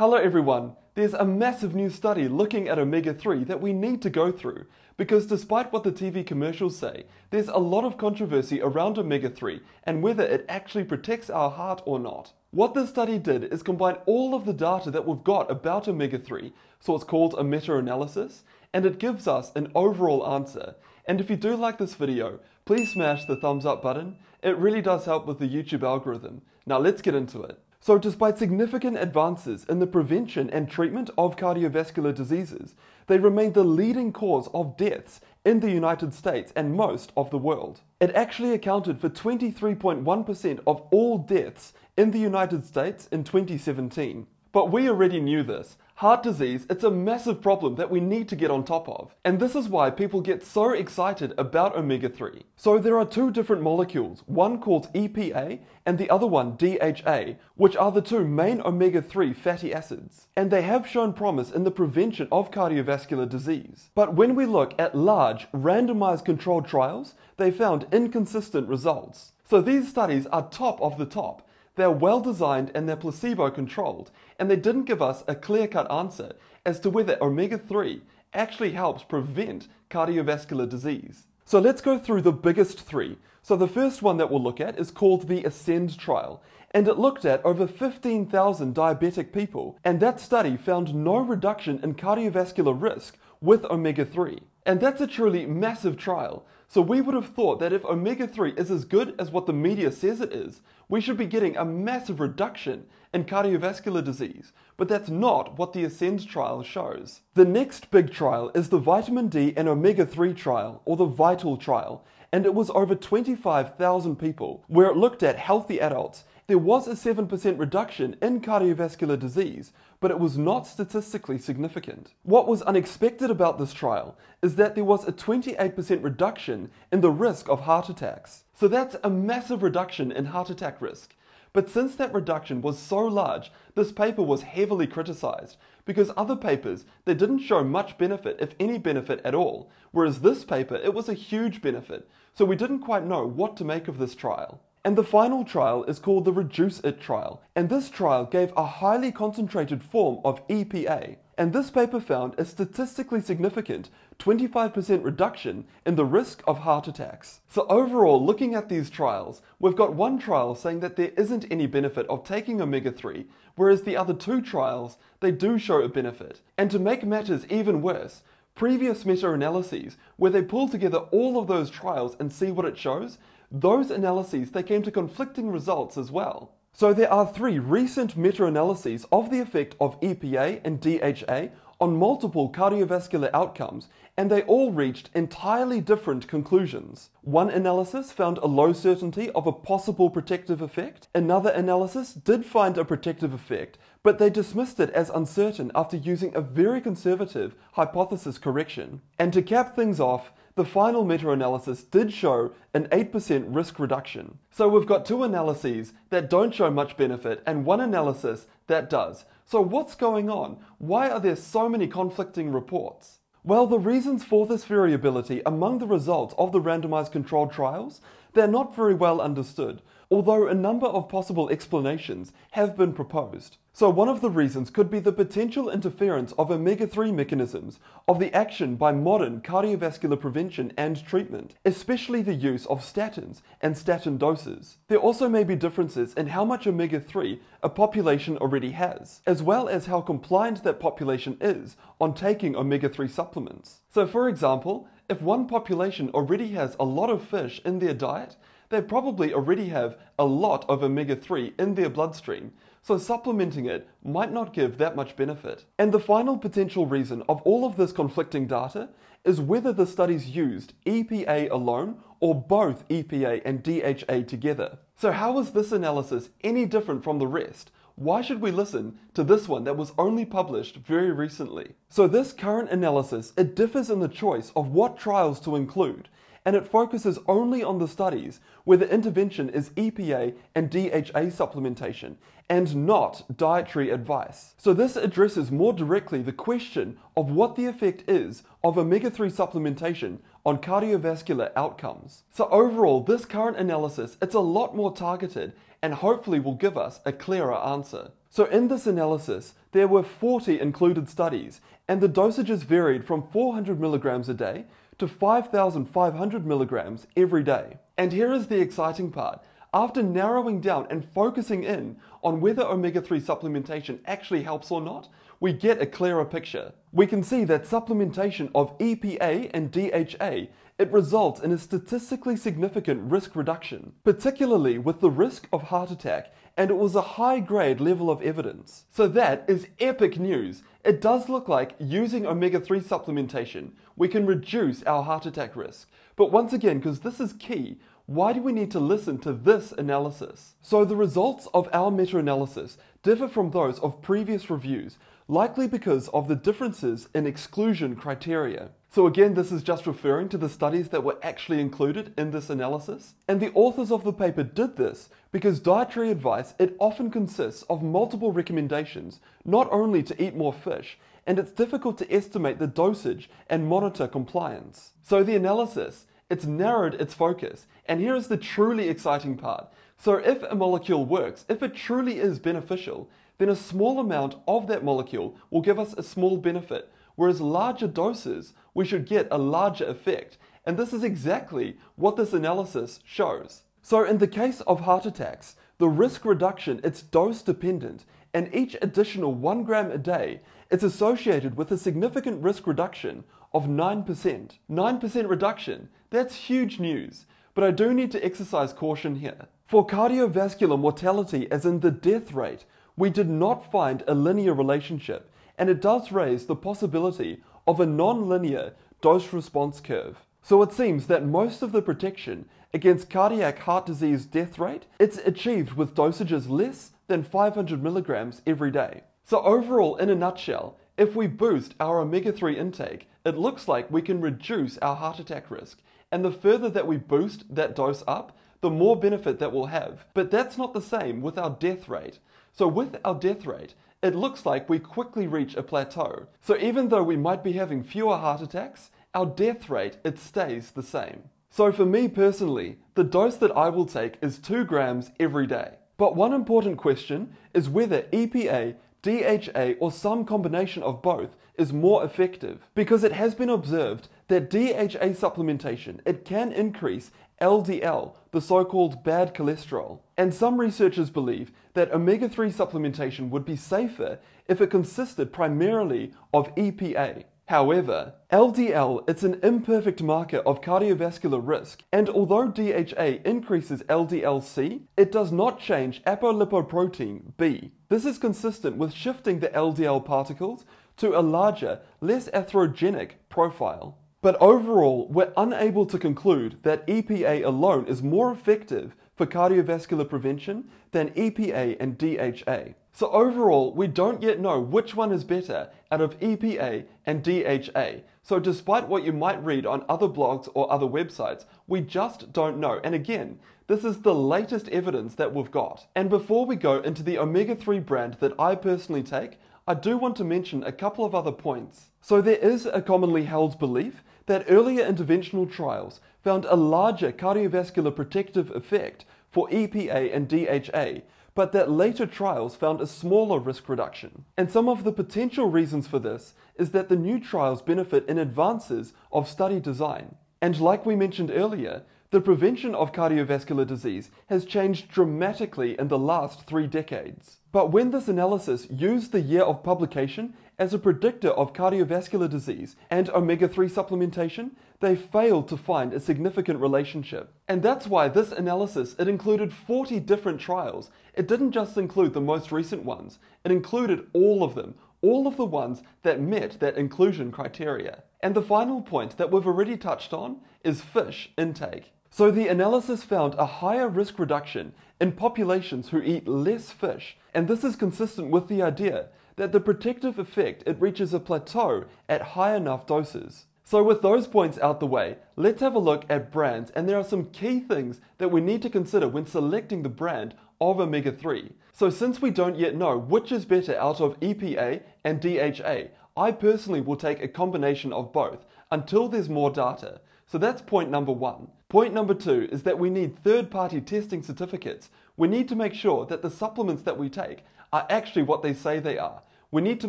Hello everyone. There's a massive new study looking at omega-3 that we need to go through because despite what the TV commercials say, there's a lot of controversy around omega-3 and whether it actually protects our heart or not. What this study did is combine all of the data that we've got about omega-3, so it's called a meta-analysis, and it gives us an overall answer. And if you do like this video, please smash the thumbs up button. It really does help with the YouTube algorithm. Now let's get into it. So despite significant advances in the prevention and treatment of cardiovascular diseases, they remain the leading cause of deaths in the United States and most of the world. It actually accounted for 23.1% of all deaths in the United States in 2017. But we already knew this. Heart disease, it's a massive problem that we need to get on top of. And this is why people get so excited about omega-3. So there are two different molecules, one called EPA and the other one DHA, which are the two main omega-3 fatty acids. And they have shown promise in the prevention of cardiovascular disease. But when we look at large, randomized controlled trials, they found inconsistent results. So these studies are top of the top they're well designed and they're placebo controlled, and they didn't give us a clear cut answer as to whether omega 3 actually helps prevent cardiovascular disease. So let's go through the biggest three. So the first one that we'll look at is called the Ascend trial, and it looked at over 15,000 diabetic people, and that study found no reduction in cardiovascular risk with omega 3. And that's a truly massive trial. So we would have thought that if omega-3 is as good as what the media says it is, we should be getting a massive reduction in cardiovascular disease, but that's not what the Ascend trial shows. The next big trial is the vitamin D and omega-3 trial, or the VITAL trial, and it was over 25,000 people, where it looked at healthy adults there was a 7% reduction in cardiovascular disease, but it was not statistically significant. What was unexpected about this trial is that there was a 28% reduction in the risk of heart attacks. So that's a massive reduction in heart attack risk. But since that reduction was so large, this paper was heavily criticized because other papers, they didn't show much benefit, if any benefit at all, whereas this paper, it was a huge benefit. So we didn't quite know what to make of this trial. And the final trial is called the Reduce It trial, and this trial gave a highly concentrated form of EPA. And this paper found a statistically significant 25% reduction in the risk of heart attacks. So overall, looking at these trials, we've got one trial saying that there isn't any benefit of taking omega-3, whereas the other two trials, they do show a benefit. And to make matters even worse, previous meta-analyses, where they pull together all of those trials and see what it shows, those analyses, they came to conflicting results as well. So there are three recent meta-analyses of the effect of EPA and DHA on multiple cardiovascular outcomes, and they all reached entirely different conclusions. One analysis found a low certainty of a possible protective effect. Another analysis did find a protective effect, but they dismissed it as uncertain after using a very conservative hypothesis correction. And to cap things off, the final meta-analysis did show an 8% risk reduction. So we've got two analyses that don't show much benefit and one analysis that does. So what's going on? Why are there so many conflicting reports? Well, the reasons for this variability among the results of the randomized controlled trials, they're not very well understood, although a number of possible explanations have been proposed. So one of the reasons could be the potential interference of omega-3 mechanisms of the action by modern cardiovascular prevention and treatment, especially the use of statins and statin doses. There also may be differences in how much omega-3 a population already has, as well as how compliant that population is on taking omega-3 supplements. So for example, if one population already has a lot of fish in their diet, they probably already have a lot of omega-3 in their bloodstream, so supplementing it might not give that much benefit. And the final potential reason of all of this conflicting data is whether the studies used EPA alone or both EPA and DHA together. So how is this analysis any different from the rest? Why should we listen to this one that was only published very recently? So this current analysis, it differs in the choice of what trials to include and it focuses only on the studies where the intervention is EPA and DHA supplementation and not dietary advice. So this addresses more directly the question of what the effect is of omega-3 supplementation on cardiovascular outcomes. So overall, this current analysis, it's a lot more targeted and hopefully will give us a clearer answer. So in this analysis, there were 40 included studies and the dosages varied from 400 milligrams a day to 5,500 milligrams every day. And here is the exciting part. After narrowing down and focusing in on whether omega-3 supplementation actually helps or not, we get a clearer picture. We can see that supplementation of EPA and DHA it results in a statistically significant risk reduction, particularly with the risk of heart attack, and it was a high grade level of evidence. So that is epic news. It does look like using omega-3 supplementation, we can reduce our heart attack risk. But once again, because this is key, why do we need to listen to this analysis? So the results of our meta-analysis differ from those of previous reviews, likely because of the differences in exclusion criteria. So again, this is just referring to the studies that were actually included in this analysis. And the authors of the paper did this because dietary advice, it often consists of multiple recommendations, not only to eat more fish, and it's difficult to estimate the dosage and monitor compliance. So the analysis, it's narrowed its focus, and here is the truly exciting part. So if a molecule works, if it truly is beneficial, then a small amount of that molecule will give us a small benefit, whereas larger doses, we should get a larger effect. And this is exactly what this analysis shows. So in the case of heart attacks, the risk reduction, it's dose dependent, and each additional 1 gram a day is associated with a significant risk reduction of 9%. 9% reduction, that's huge news, but I do need to exercise caution here. For cardiovascular mortality, as in the death rate, we did not find a linear relationship, and it does raise the possibility of a non-linear dose-response curve. So it seems that most of the protection against cardiac heart disease death rate, it's achieved with dosages less than 500 milligrams every day. So overall, in a nutshell, if we boost our omega-3 intake, it looks like we can reduce our heart attack risk. And the further that we boost that dose up, the more benefit that we'll have. But that's not the same with our death rate. So with our death rate, it looks like we quickly reach a plateau. So even though we might be having fewer heart attacks, our death rate, it stays the same. So for me personally, the dose that I will take is 2 grams every day. But one important question is whether EPA, DHA or some combination of both is more effective because it has been observed that DHA supplementation, it can increase LDL, the so-called bad cholesterol. And some researchers believe that omega-3 supplementation would be safer if it consisted primarily of EPA. However, LDL is an imperfect marker of cardiovascular risk, and although DHA increases LDL-C, it does not change apolipoprotein B. This is consistent with shifting the LDL particles to a larger, less atherogenic profile. But overall, we're unable to conclude that EPA alone is more effective for cardiovascular prevention than EPA and DHA. So overall, we don't yet know which one is better out of EPA and DHA. So despite what you might read on other blogs or other websites, we just don't know. And again, this is the latest evidence that we've got. And before we go into the omega-3 brand that I personally take, I do want to mention a couple of other points. So there is a commonly held belief that earlier interventional trials found a larger cardiovascular protective effect for EPA and DHA, but that later trials found a smaller risk reduction. And some of the potential reasons for this is that the new trials benefit in advances of study design. And like we mentioned earlier, the prevention of cardiovascular disease has changed dramatically in the last three decades. But when this analysis used the year of publication as a predictor of cardiovascular disease and omega-3 supplementation, they failed to find a significant relationship. And that's why this analysis, it included 40 different trials. It didn't just include the most recent ones, it included all of them, all of the ones that met that inclusion criteria. And the final point that we've already touched on is fish intake. So the analysis found a higher risk reduction in populations who eat less fish, and this is consistent with the idea that the protective effect it reaches a plateau at high enough doses. So with those points out the way, let's have a look at brands and there are some key things that we need to consider when selecting the brand of omega-3. So since we don't yet know which is better out of EPA and DHA, I personally will take a combination of both until there's more data. So that's point number one. Point number two is that we need third-party testing certificates. We need to make sure that the supplements that we take are actually what they say they are we need to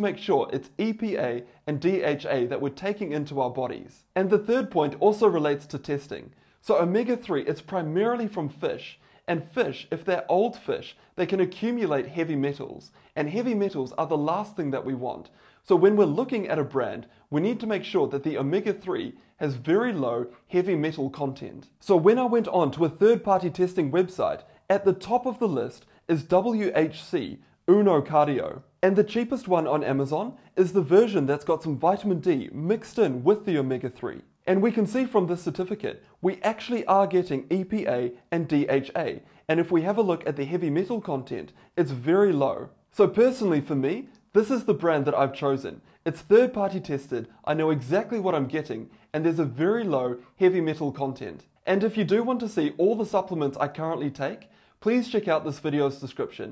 make sure it's EPA and DHA that we're taking into our bodies. And the third point also relates to testing. So omega-3 is primarily from fish, and fish, if they're old fish, they can accumulate heavy metals, and heavy metals are the last thing that we want. So when we're looking at a brand, we need to make sure that the omega-3 has very low heavy metal content. So when I went on to a third-party testing website, at the top of the list is WHC, UnoCardio. And the cheapest one on Amazon is the version that's got some vitamin D mixed in with the omega-3. And we can see from this certificate, we actually are getting EPA and DHA. And if we have a look at the heavy metal content, it's very low. So personally for me, this is the brand that I've chosen. It's third party tested, I know exactly what I'm getting, and there's a very low heavy metal content. And if you do want to see all the supplements I currently take, please check out this video's description.